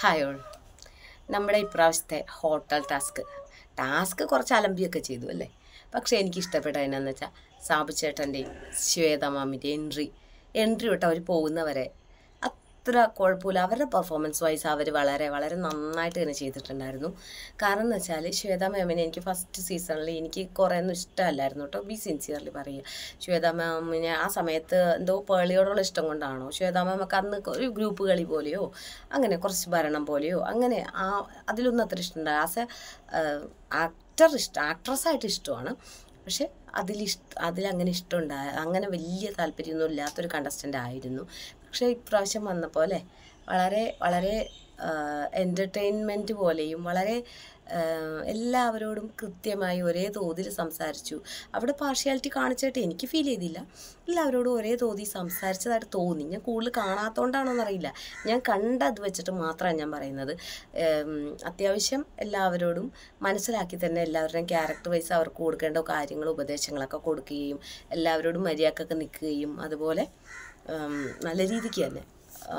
Hi all. നമ്മുടെ ഇപ്രാവശ്യത്തെ hotel task. Task കുറച്ച് അലമ്പിയൊക്കെ ചെയ്തു അല്ലേ? പക്ഷേ എനിക്ക് ഇഷ്ടപ്പെട്ട എന്നാന്ന് വെച്ചാൽ സാബു ചേട്ടന്റെയും ശ്വേത മാമിന്റെ എൻട്രി. എൻട്രി വിട്ട് അവർ പോകുന്നവരെ അത്ര കുഴപ്പമില്ല. അവരുടെ പെർഫോമൻസ് വൈസ് അവർ വളരെ വളരെ നന്നായിട്ട് തന്നെ ചെയ്തിട്ടുണ്ടായിരുന്നു. കാരണം എന്ന് വെച്ചാൽ ശ്വേത മാമിനെ എനിക്ക് ഫസ്റ്റ് സീസണിൽ എനിക്ക് കുറേ ഒന്നും ഇഷ്ടമല്ലായിരുന്നു കേട്ടോ. ബി സിൻസിയർലി പറയുക. ശ്വേത മാമിനെ ആ സമയത്ത് എന്തോ പേളിയോടുള്ള ഇഷ്ടം കൊണ്ടാണോ? ശ്വേത മാമൊക്കെ അന്ന് ഒരു ഗ്രൂപ്പ് കളി പോലെയോ അങ്ങനെ കുറച്ച് ഭരണം പോലെയോ അങ്ങനെ ആ അതിലൊന്നും അത്ര ഇഷ്ടമുണ്ടായി ആസ് എ ആക്ടർ ഇഷ്ടം ആക്ട്രസ്സായിട്ട് ഇഷ്ടമാണ്. പക്ഷെ അതിലിഷ്ട അതിലങ്ങനെ ഇഷ്ടമുണ്ടായ അങ്ങനെ വലിയ താല്പര്യമൊന്നും ഇല്ലാത്തൊരു കണ്ടസ്റ്റന്റ് ആയിരുന്നു. പക്ഷേ ഇപ്രാവശ്യം വന്നപ്പോൾ അല്ലേ വളരെ വളരെ എന്റർടൈൻമെന്റ് പോലെയും വളരെ എല്ലാവരോടും കൃത്യമായി ഒരേ തോതിൽ സംസാരിച്ചു. അവിടെ പാർഷ്യാലിറ്റി കാണിച്ചായിട്ട് എനിക്ക് ഫീൽ ചെയ്തില്ല. എല്ലാവരോടും ഒരേ തോതിൽ സംസാരിച്ചതായിട്ട് തോന്നി. ഞാൻ കൂടുതൽ കാണാത്തതുകൊണ്ടാണോന്ന് എന്നറിയില്ല ഞാൻ കണ്ടത് വെച്ചിട്ട് മാത്രമാണ് ഞാൻ പറയുന്നത്. അത്യാവശ്യം എല്ലാവരോടും മനസ്സിലാക്കി തന്നെ എല്ലാവരുടെയും ക്യാരക്ടർ വൈസ് അവർക്ക് കൊടുക്കേണ്ട കാര്യങ്ങളും ഉപദേശങ്ങളൊക്കെ കൊടുക്കുകയും എല്ലാവരോടും മര്യാദക്കൊക്കെ നിൽക്കുകയും അതുപോലെ നല്ല രീതിക്ക് തന്നെ.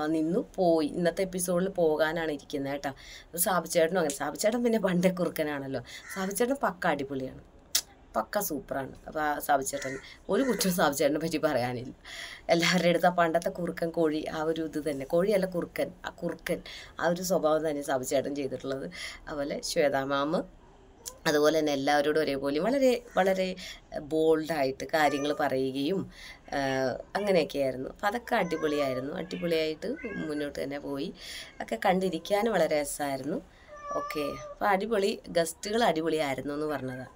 നിന്നു പോയി. ഇന്നത്തെ എപ്പിസോഡിൽ പോകാനാണ് ഇരിക്കുന്നത് കേട്ടോ. സാബിച്ചേട്ടനും അങ്ങനെ. സാബിച്ചേട്ടൻ പിന്നെ പണ്ടേ കുറുക്കനാണല്ലോ. സാബിച്ചേട്ടൻ പക്ക അടിപൊളിയാണ്. പക്ക സൂപ്പറാണ്. അപ്പോൾ ആ സാബിച്ചേട്ടൻ ഒരു കുറ്റം സാബിച്ചേട്ടനെ പറ്റി പറയാനില്ല. എല്ലാവരുടെ അടുത്ത് ആ പണ്ടത്തെ കുറുക്കൻ കോഴി ആ ഒരു ഇത് തന്നെ. കോഴിയല്ല കുറുക്കൻ. ആ കുറുക്കൻ. ആ ഒരു സ്വഭാവം തന്നെ സാബിച്ചേട്ടൻ ചെയ്തിട്ടുള്ളത്. അതുപോലെ ശ്വേതാമാമ് അതുപോലെ തന്നെ എല്ലാവരോടും ഒരേപോലെ വളരെ വളരെ ബോൾഡായിട്ട് കാര്യങ്ങൾ പറയുകയും അങ്ങനെയൊക്കെയായിരുന്നു. അപ്പം അതൊക്കെ അടിപൊളിയായിരുന്നു. അടിപൊളിയായിട്ട് മുന്നോട്ട് തന്നെ പോയി. ഒക്കെ കണ്ടിരിക്കാനും വളരെ രസമായിരുന്നു ഓക്കെ. അപ്പോൾ അടിപൊളി ഗസ്റ്റുകൾ അടിപൊളിയായിരുന്നു എന്ന് പറഞ്ഞതാണ്